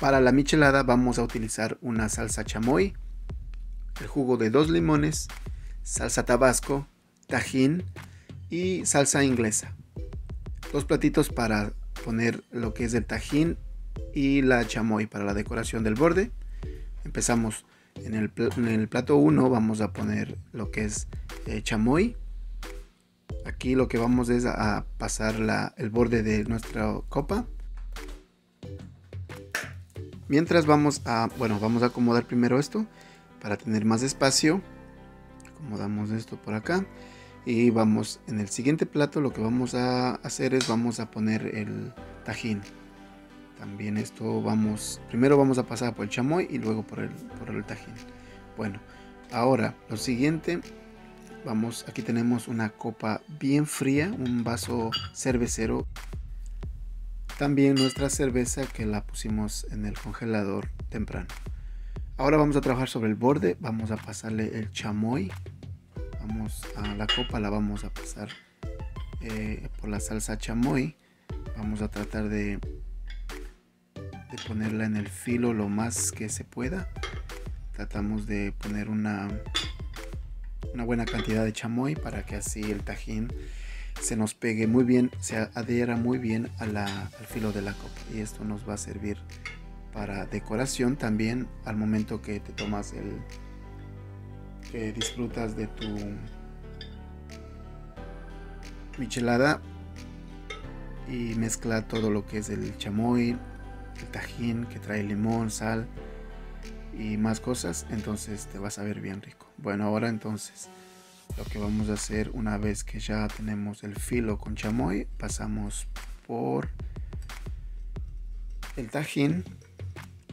Para la michelada vamos a utilizar una salsa chamoy, el jugo de dos limones, salsa tabasco, tajín y salsa inglesa. Dos platitos para poner lo que es el tajín y la chamoy para la decoración del borde. Empezamos en el, plato 1 vamos a poner lo que es eh, chamoy. Aquí lo que vamos es a pasar el borde de nuestra copa. Mientras vamos a, bueno, vamos a acomodar primero esto para tener más espacio. Acomodamos esto por acá. Y vamos en el siguiente plato lo que vamos a hacer es vamos a poner el tajín. También esto vamos, primero vamos a pasar por el chamoy y luego por el, por el tajín. Bueno, ahora lo siguiente, vamos, aquí tenemos una copa bien fría, un vaso cervecero. También nuestra cerveza que la pusimos en el congelador temprano. Ahora vamos a trabajar sobre el borde, vamos a pasarle el chamoy. Vamos a la copa, la vamos a pasar eh, por la salsa chamoy. Vamos a tratar de de ponerla en el filo lo más que se pueda. Tratamos de poner una, una buena cantidad de chamoy para que así el tajín se nos pegue muy bien, se adhiera muy bien al filo de la copa. Y esto nos va a servir para decoración también al momento que te tomas el que disfrutas de tu michelada y mezcla todo lo que es el chamoy, el tajín que trae limón, sal y más cosas, entonces te vas a ver bien rico. Bueno, ahora entonces lo que vamos a hacer una vez que ya tenemos el filo con chamoy, pasamos por el tajín.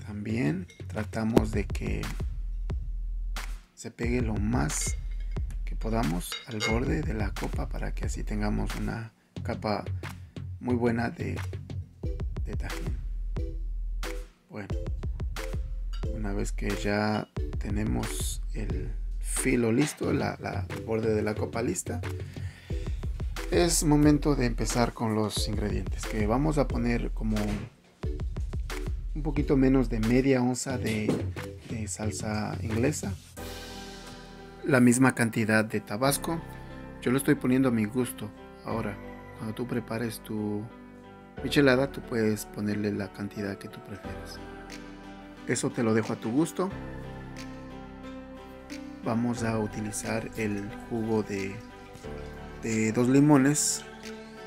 También tratamos de que se pegue lo más que podamos al borde de la copa para que así tengamos una capa muy buena de, tajín. Bueno, una vez que ya tenemos el filo listo, la, el borde de la copa lista, es momento de empezar con los ingredientes que vamos a poner como un poquito menos de media onza de, de salsa inglesa la misma cantidad de tabasco yo lo estoy poniendo a mi gusto ahora cuando tú prepares tu michelada tú puedes ponerle la cantidad que tú prefieras. Eso te lo dejo a tu gusto. Vamos a utilizar el jugo de, dos limones.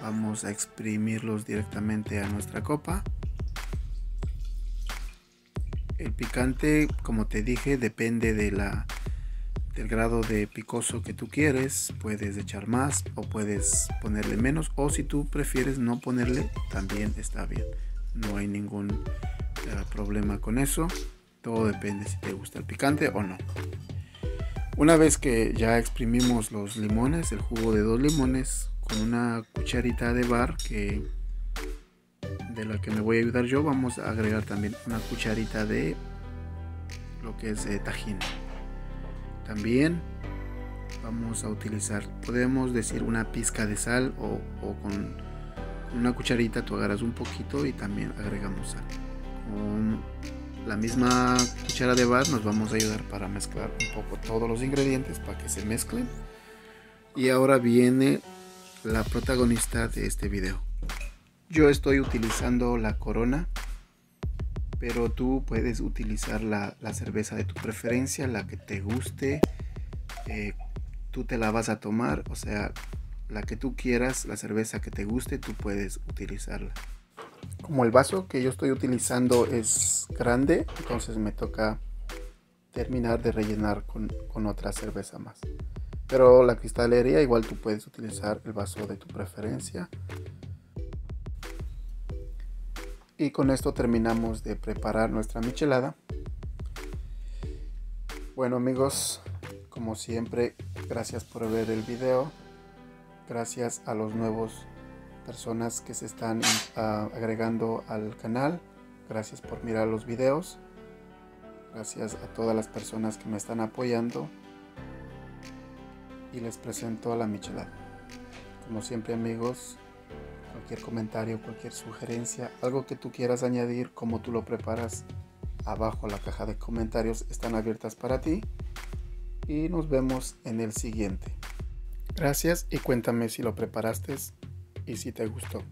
Vamos a exprimirlos directamente a nuestra copa. El picante, como te dije, depende de la del grado de picoso que tú quieres, puedes echar más o puedes ponerle menos o si tú prefieres no ponerle, también está bien. No hay ningún eh, problema con eso. Todo depende si te gusta el picante o no. Una vez que ya exprimimos los limones, el jugo de dos limones con una cucharita de bar que de la que me voy a ayudar yo, vamos a agregar también una cucharita de lo que es eh, tajín. También vamos a utilizar, podemos decir una pizca de sal o, con una cucharita tú agarras un poquito y también agregamos sal. La misma cuchara de bar nos vamos a ayudar para mezclar un poco todos los ingredientes para que se mezclen. Y ahora viene la protagonista de este video. Yo estoy utilizando la corona pero tú puedes utilizar la, cerveza de tu preferencia, la que te guste, eh, tú te la vas a tomar, o sea, la que tú quieras, la cerveza que te guste, tú puedes utilizarla. Como el vaso que yo estoy utilizando es grande, entonces me toca terminar de rellenar con, con otra cerveza más. Pero la cristalería igual tú puedes utilizar el vaso de tu preferencia. Y con esto terminamos de preparar nuestra michelada. Bueno amigos, como siempre, gracias por ver el video. Gracias a los nuevos personas que se están ah, agregando al canal. Gracias por mirar los videos. Gracias a todas las personas que me están apoyando. Y les presento a la michelada. Como siempre amigos, cualquier comentario, cualquier sugerencia, algo que tú quieras añadir, cómo tú lo preparas, abajo la caja de comentarios están abiertas para ti. Y nos vemos en el siguiente. Gracias y cuéntame si lo preparaste y si te gustó.